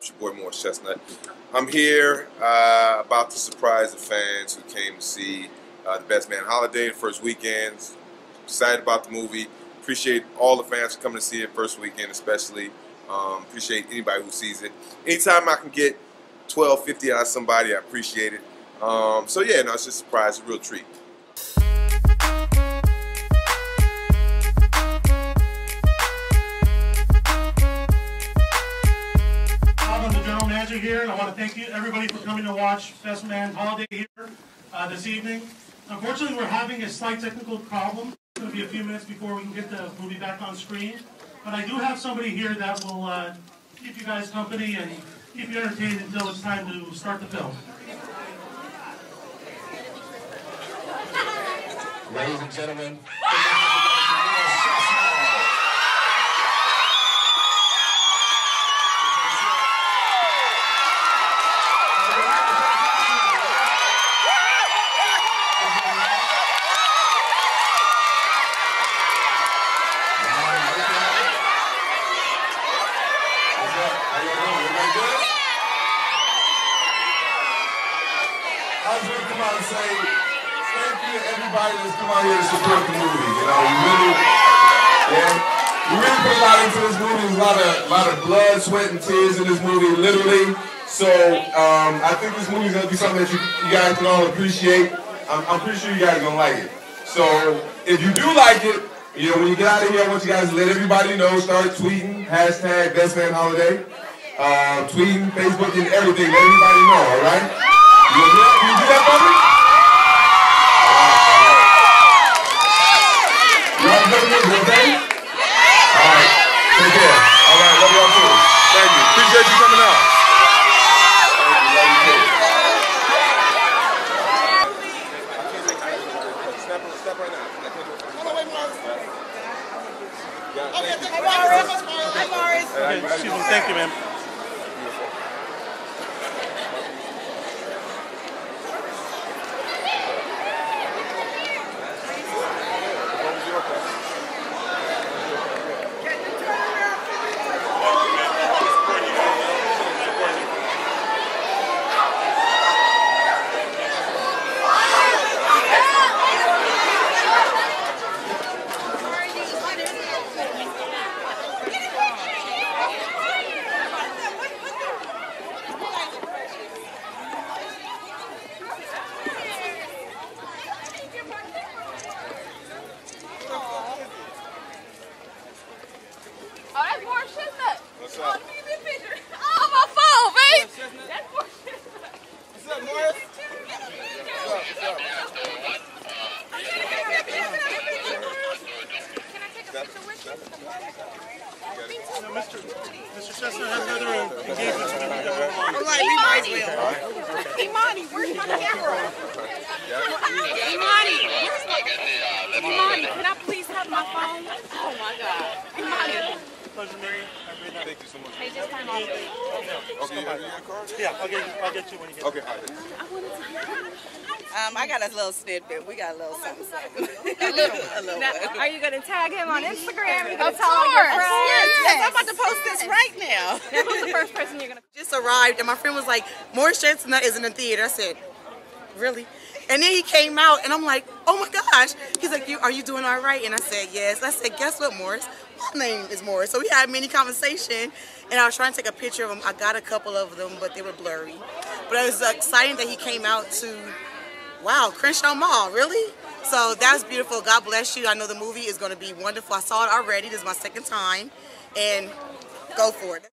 It's your boy Morris Chestnut. I'm here uh, about to surprise the fans who came to see uh, The Best Man Holiday the first weekend. Excited about the movie. Appreciate all the fans for coming to see it first weekend, especially. Um, appreciate anybody who sees it. Anytime I can get 12.50 out of somebody, I appreciate it. Um, so yeah, no, it's just a surprise, a real treat. Here, and I want to thank you, everybody for coming to watch Best Man Holiday here uh, this evening. Unfortunately, we're having a slight technical problem. It's going to be a few minutes before we can get the movie back on screen. But I do have somebody here that will uh, keep you guys company and keep you entertained until it's time to start the film. Ladies and gentlemen, I just want to come out and say thank you everybody that's come out here to support the movie. You know, we really, yeah, we really put a lot into this movie. There's a lot of, lot of blood, sweat, and tears in this movie, literally. So um, I think this movie's gonna be something that you, you guys can all appreciate. I'm, I'm pretty sure you guys are gonna like it. So if you do like it, you know, when you get out of here, I want you guys to let everybody know. Start tweeting hashtag Best Man Holiday, uh, tweeting, Facebook, and everything. Let everybody know. All right. You do that, you do that for me? You want to go to okay? All right. Take care. All right. Love y'all too. Thank you. Appreciate you coming out. Thank you. Love you too. Step, step right now. Excuse me, thank you, ma'am. Oh, that's Morris Chestnut. What's Oh, up? look at this picture. Oh, my phone, babe. That's Morris Chestnut. What's up, Morris? Can I take a picture with you? Mr. Mr. Chestnut has another engagement to be we might as well. Imani, where's my camera? Imani, where's my Imani, can I please have my phone? Oh my God. Imani. pleasure meeting you. Have a great night. Thank you so much. Hey, just turn off. Okay, you have your card? Yeah, I'll get, I'll get you when you get Okay, all right. Um, I got a little snippet. We got a little something. something. a little, a little Now, are you going to tag him on Instagram? You Of gonna tell all your course. friends? Yes, I'm about to post this right now. Now, who's the first person you're going to Just arrived, and my friend was like, Morris Chestnut is in the theater. I said, really? And then he came out, and I'm like, oh my gosh. He's like, you, are you doing all right? And I said, yes. I said, guess what, Morris? My name is Morris. So we had a mini conversation, and I was trying to take a picture of him. I got a couple of them, but they were blurry. But it was exciting that he came out to, wow, Crenshaw Mall, really? So that's beautiful. God bless you. I know the movie is going to be wonderful. I saw it already. This is my second time, and go for it.